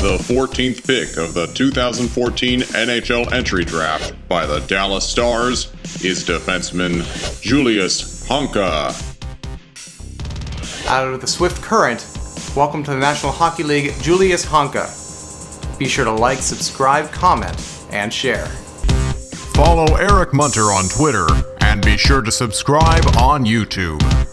The 14th pick of the 2014 NHL entry draft by the Dallas Stars is defenseman Julius Honka. Out of the Swift Current, welcome to the National Hockey League, Julius Honka. Be sure to like, subscribe, comment, and share. Follow Eric Munter on Twitter and be sure to subscribe on YouTube.